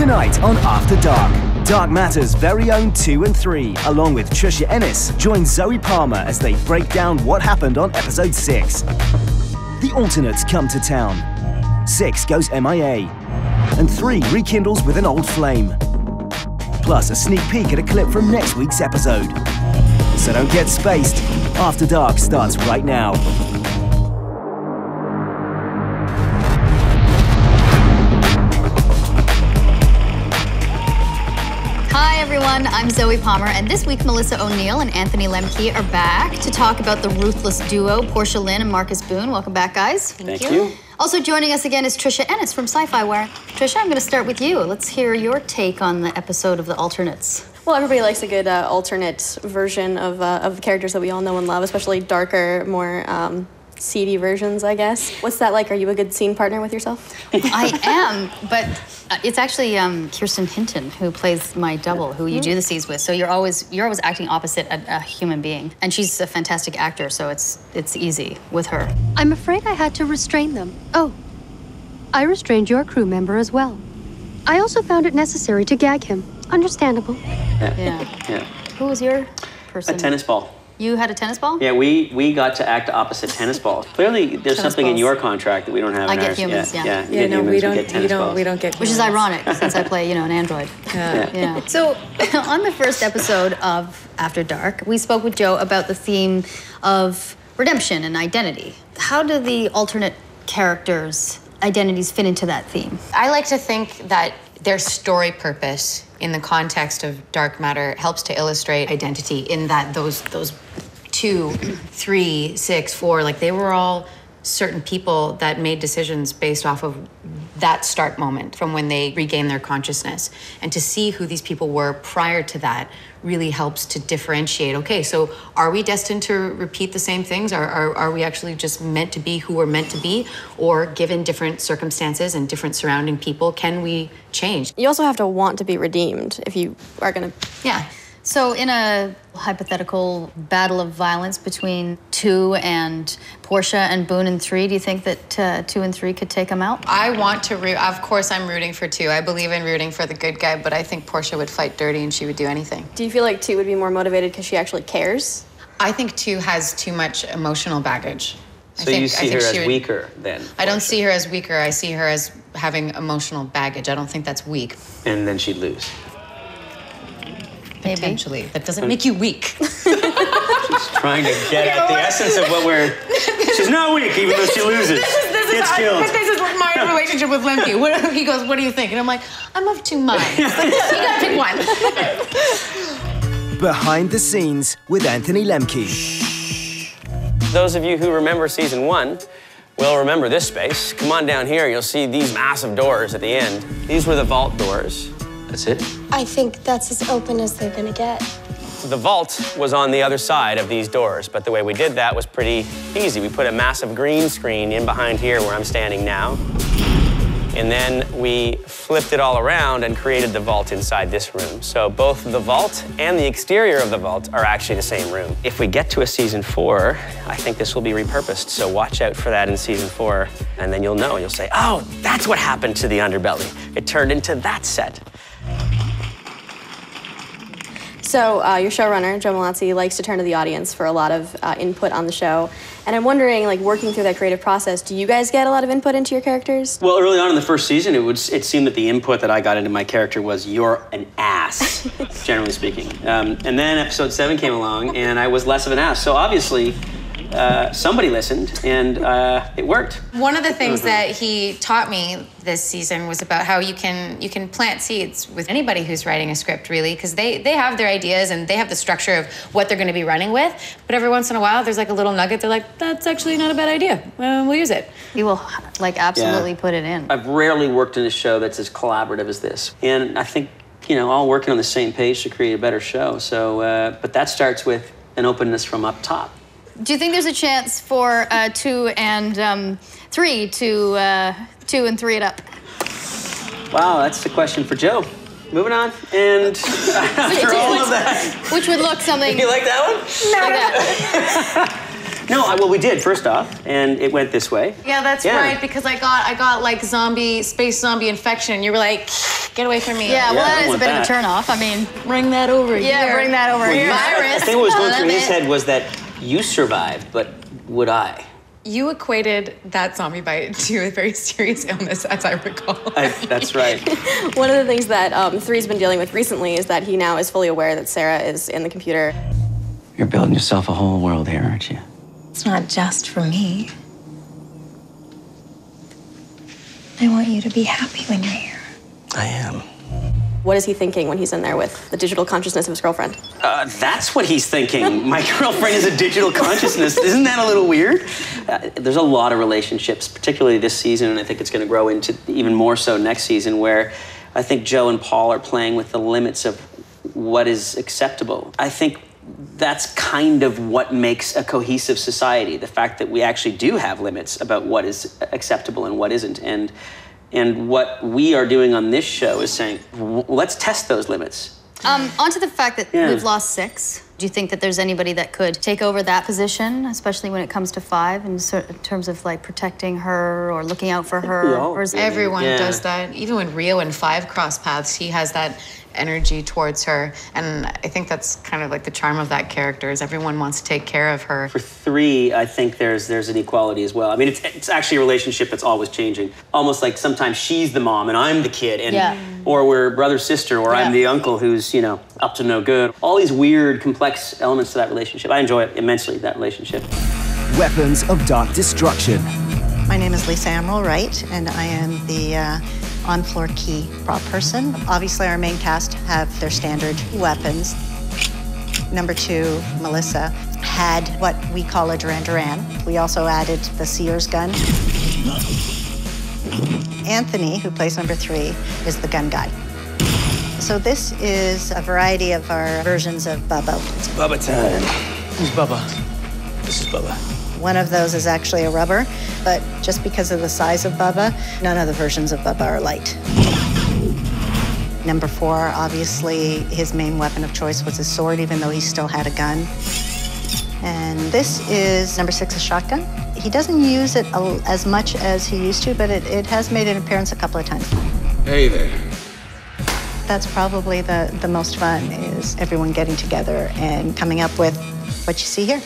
Tonight on After Dark, Dark Matter's very own 2 and 3, along with Tricia Ennis, join Zoie Palmer as they break down what happened on episode 6. The alternates come to town. 6 goes MIA, and 3 rekindles with an old flame. Plus, a sneak peek at a clip from next week's episode. So don't get spaced. After Dark starts right now. Everyone, I'm Zoie Palmer, and this week Melissa O'Neill and Anthony Lemke are back to talk about the ruthless duo, Portia Lin and Marcus Boone. Welcome back, guys. Thank you. Also joining us again is Tricia Ennis from SYFY Wire. Tricia, I'm going to start with you. Let's hear your take on the episode of The Alternates. Well, everybody likes a good uh, alternate version of, uh, of the characters that we all know and love, especially darker, more um, seedy versions, I guess. What's that like? Are you a good scene partner with yourself? I am, but uh, it's actually um, Kirsten Hinton who plays my double, who you do the scenes with. So you're always you're always acting opposite a, a human being, and she's a fantastic actor, so it's it's easy with her. I'm afraid I had to restrain them. Oh, I restrained your crew member as well. I also found it necessary to gag him. Understandable. Yeah. Yeah. Who was your person? A tennis ball. You had a tennis ball? Yeah, we we got to act opposite tennis balls. Clearly, there's Tennis something in your contract that we don't have. I in get ours. humans, yeah. yeah. you Yeah, get no, humans, we don't. get You tennis don't. balls. We don't get. Which is ironic since I play, you know, an android. Yeah. Yeah. So, on the first episode of After Dark, we spoke with Joe about the theme of redemption and identity. How do the alternate characters' identities fit into that theme? I like to think that their story purpose in the context of dark matter helps to illustrate identity in that those those two, three, six, four, like they were all certain people that made decisions based off of that start moment from when they regain their consciousness. And to see who these people were prior to that really helps to differentiate. Okay, so are we destined to repeat the same things? Are, are, are we actually just meant to be who we're meant to be? Or given different circumstances and different surrounding people, can we change? You also have to want to be redeemed if you are going to. Yeah. So, in a hypothetical battle of violence between two and Portia and Boone and three, do you think that uh, two and three could take them out? I want to root. Of course, I'm rooting for two. I believe in rooting for the good guy, but I think Portia would fight dirty and she would do anything. Do you feel like two would be more motivated because she actually cares? I think two has too much emotional baggage. I So think- you I see think her she as would- weaker then, I don't see her as weaker. I see her as having emotional baggage. I don't think that's weak. and then she'd lose. Maybe. Potentially, that doesn't um, make you weak. she's Trying to get at the essence of what we're. She's not weak, even though she loses. Gets killed. But this is my relationship with Lemke. What, he goes, "What do you think?" And I'm like, "I'm of two minds. you gotta pick one." Behind the scenes with Anthony Lemke. Those of you who remember season one will remember this space. Come on down here, you'll see these massive doors at the end. These were the vault doors. That's it. I think that's as open as they're gonna get. The vault was on the other side of these doors, but the way we did that was pretty easy. We put a massive green screen in behind here where I'm standing now. And then we flipped it all around and created the vault inside this room. So both the vault and the exterior of the vault are actually the same room. If we get to a season four, I think this will be repurposed. So watch out for that in season four, and then you'll know. You'll say, oh, that's what happened to the underbelly. It turned into that set. So, uh, your showrunner, Joe Mallozzi, likes to turn to the audience for a lot of uh, input on the show. And I'm wondering, like, working through that creative process, do you guys get a lot of input into your characters? Well, early on in the first season, it would it seemed that the input that I got into my character was "you're an ass," generally speaking. Um, and then episode seven came along, and I was less of an ass. So obviously, uh, somebody listened, and uh, it worked. One of the things that he taught me this season was about how you can you can plant seeds with anybody who's writing a script really because they they have their ideas and they have the structure of what they're going to be running with but every once in a while there's like a little nugget they're like that's actually not a bad idea uh, we'll use it You will, like, absolutely Yeah. put it in. I've rarely worked in a show that's as collaborative as this, and I think you know all working on the same page to create a better show. So, uh, but that starts with an openness from up top. Do you think there's a chance for uh, two and um, three to uh, two and three it up? Wow, that's the question for Joe. Moving on, and after all of that, Which would look something you like that one? like that. No, I, well, we did first off, and it went this way. yeah that's Yeah. right because i got i got like zombie space zombie infection and you were like Get away from me. Yeah, well, I that is a want bit of a turn off. I mean, Bring that over yeah, here. bring that over here. Virus. I think what was going through his head was that you survived, but would I? You equated that zombie bite to a very serious illness, as I recall. I that's right. One of the things that um, Three's been dealing with recently is that he now is fully aware that Sarah is in the computer. You're building yourself a whole world here, aren't you? It's not just for me. I want you to be happy when you're here. I am. What is he thinking when he's in there with the digital consciousness of his girlfriend? Uh, that's what he's thinking. My girlfriend is a digital consciousness. Isn't that a little weird? Uh, there's a lot of relationships, particularly this season, and I think it's going to grow into even more so next season, where I think Joe and Paul are playing with the limits of what is acceptable. I think that's kind of what makes a cohesive society the fact that we actually do have limits about what is acceptable and what isn't. And and what we are doing on this show is saying, "W- let's test those limits. Um, on to the fact that Yeah. we've lost six. Do you think that there's anybody that could take over that position, especially when it comes to five, in, cer- in terms of like protecting her or looking out for her? or is. Everyone Yeah. does that. Even when Ryo and Five cross paths, he has that energy towards her. And I think that's kind of like the charm of that character is everyone wants to take care of her. For three, I think there's there's an equality as well. I mean, it's, it's actually a relationship that's always changing. Almost like sometimes she's the mom and I'm the kid, and Yeah. or we're brother sister, or I'm the uncle who's you know up to no good. All these weird, complex elements to that relationship. I enjoy it immensely. That relationship. Weapons of Dark Destruction. My name is Lisa Amaral Wright, and I am the uh, on floor key prop person. Obviously, our main cast have their standard weapons. Number two, Melissa, had what we call a Duran Duran. We also added the Sears gun. Anthony, who plays number three, is the gun guy. So, this is a variety of our versions of Bubba. It's Bubba time. Who's Bubba? This is Bubba. One of those is actually a rubber, but just because of the size of Bubba, none of the versions of Bubba are light. Number four, obviously, his main weapon of choice was his sword, even though he still had a gun. And this is number six, a shotgun. He doesn't use it as much as he used to, but it, it has made an appearance a couple of times. Hey there. That's probably the, the most fun, is everyone getting together and coming up with what you see here.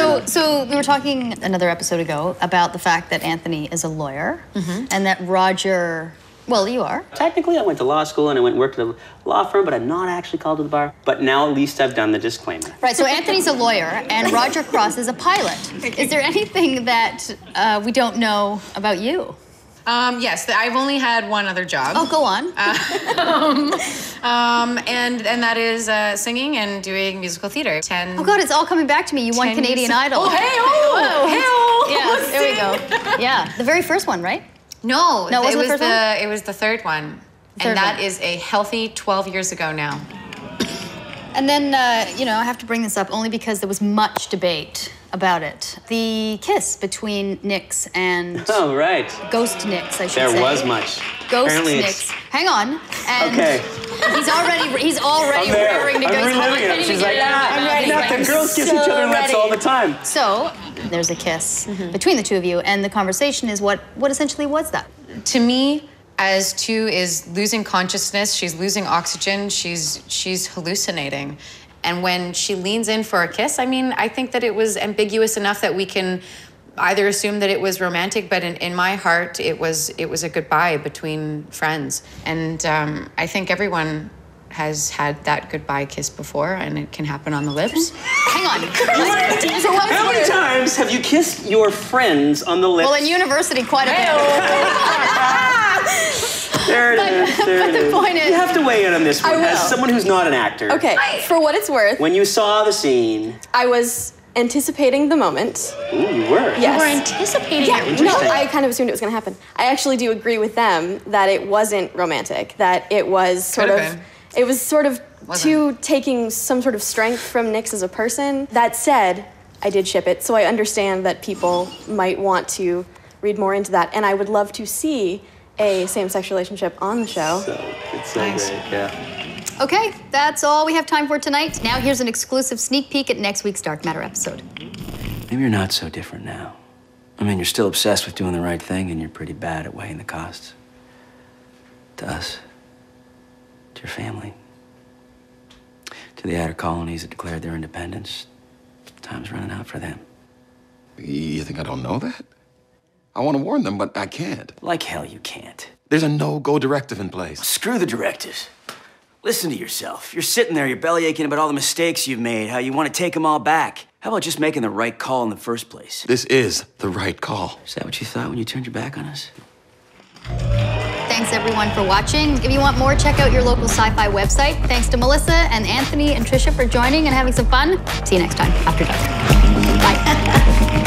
So, so we were talking another episode ago about the fact that Anthony is a lawyer and that Roger, well, you are. Technically, I went to law school and I went and worked at a law firm, but I'm not actually called to the bar. But now at least I've done the disclaimer. Right, so Anthony's a lawyer and Roger Cross is a pilot. Is there anything that uh, we don't know about you? Um, yes, I've only had one other job. Oh, go on. um, um, and and that is uh, singing and doing musical theater. Ten. Oh God, it's all coming back to me. You won Canadian Idol. Oh, hey, oh, hey, oh. Yeah, there we go. Yeah, the very first one, right? No, No, it the was the one? it was the third one, Third and that one. is a healthy twelve years ago now. And then, uh, you know, I have to bring this up only because there was much debate about it. The kiss between Nyx and Oh, right. Ghost Nyx, I should There say. was much. Ghost Apparently Nyx. it's- Hang on. And Okay. he's already he's already I'm there. raring to go. I'm reliving "I it. can't She's even like, get it out of "Ah, my mouth." I'm He's ready. like, The girls kiss "So each other in reps ready." all the time. So there's a kiss between the two of you, and the conversation is what what essentially was that? To me, as two is losing consciousness, she's losing oxygen, she's she's hallucinating. And when she leans in for a kiss, I mean, I think that it was ambiguous enough that we can either assume that it was romantic, but in, in my heart, it was it was a goodbye between friends. And um, I think everyone has had that goodbye kiss before, and it can happen on the lips. Hang on. How many times have you kissed your friends on the lips? Well, in university, quite a bit. there it but- is. There but it the is. point is- you have to weigh in on this I one as someone who's not an actor. Okay, for what it's worth, When you saw the scene, I was anticipating the moment. ooh, you were. Yes. You were anticipating yeah, it. No, I kind of assumed it was going to happen. I actually do agree with them that it wasn't romantic. That it was sort Could've of. been. It was sort of Wasn't. two taking some sort of strength from Nyx as a person. That said, I did ship it, so I understand that people might want to read more into that, and I would love to see a same-sex relationship on the show. So, it's so Nice. great. Yeah. Okay, that's all we have time for tonight. Now here's an exclusive sneak peek at next week's Dark Matter episode. Maybe you're not so different now. I mean, you're still obsessed with doing the right thing, and you're pretty bad at weighing the costs. To us, to your family, to the outer colonies that declared their independence. Time's running out for them. You think I don't know that? I want to warn them, but I can't. Like hell, you can't. There's a no-go directive in place. Screw the directives. Listen to yourself. You're sitting there, you're belly aching about all the mistakes you've made, how you want to take them all back. How about just making the right call in the first place? This is the right call. Is that what you thought when you turned your back on us? Thanks everyone for watching. If you want more, check out your local sci-fi website. Thanks to Melissa and Anthony and Tricia for joining and having some fun. See you next time after dark. Bye.